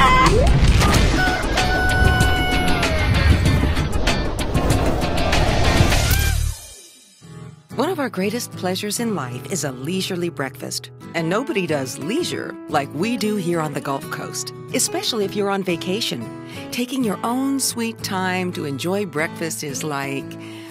Ah! One of our greatest pleasures in life is a leisurely breakfast. And nobody does leisure like we do here on the Gulf Coast, especially if you're on vacation. Taking your own sweet time to enjoy breakfast is like,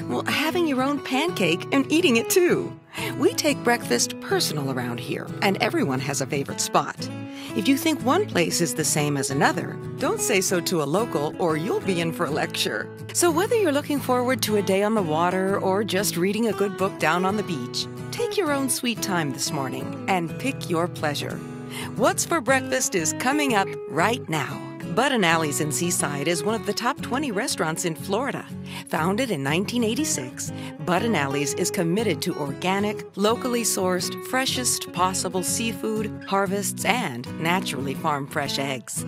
well, having your own pancake and eating it too. We take breakfast personal around here, and everyone has a favorite spot. If you think one place is the same as another, don't say so to a local or you'll be in for a lecture. So, whether you're looking forward to a day on the water or just reading a good book down on the beach, take your own sweet time this morning and pick your pleasure. What's for Breakfast is coming up right now. Bud and Alley's in Seaside is one of the top 20 restaurants in Florida. Founded in 1986, Bud and Alley's is committed to organic, locally sourced, freshest possible seafood, harvests, and naturally farm fresh eggs.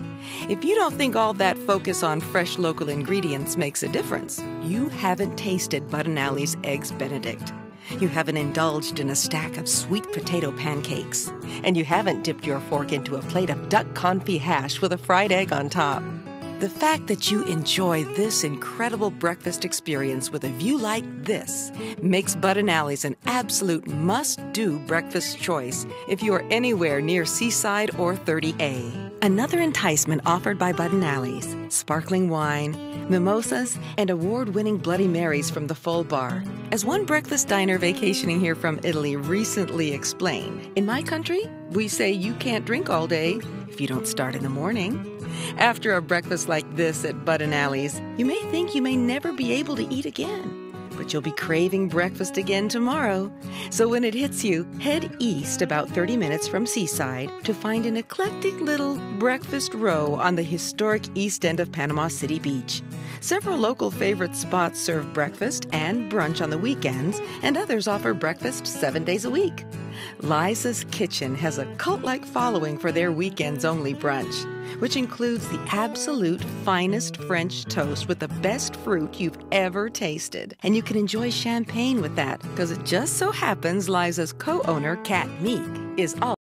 If you don't think all that focus on fresh local ingredients makes a difference, you haven't tasted Bud and Alley's Eggs Benedict. You haven't indulged in a stack of sweet potato pancakes. And you haven't dipped your fork into a plate of duck confit hash with a fried egg on top. The fact that you enjoy this incredible breakfast experience with a view like this makes and Alley's an absolute must do breakfast choice if you are anywhere near Seaside or 30A. Another enticement offered by and Alley's sparkling wine, mimosas, and award winning Bloody Marys from the full bar. As one breakfast diner vacationing here from Italy recently explained, in my country, we say you can't drink all day if you don't start in the morning. After a breakfast like this at Bud and Alley's, you may think you may never be able to eat again. But you'll be craving breakfast again tomorrow. So when it hits you, head east about 30 minutes from Seaside to find an eclectic little breakfast row on the historic east end of Panama City Beach. Several local favorite spots serve breakfast and brunch on the weekends, and others offer breakfast seven days a week. Liza's Kitchen has a cult like following for their weekends only brunch, which includes the absolute finest French toast with the best fruit you've ever tasted. And you can enjoy champagne with that, because it just so happens Liza's co owner, Kat Meek, is all.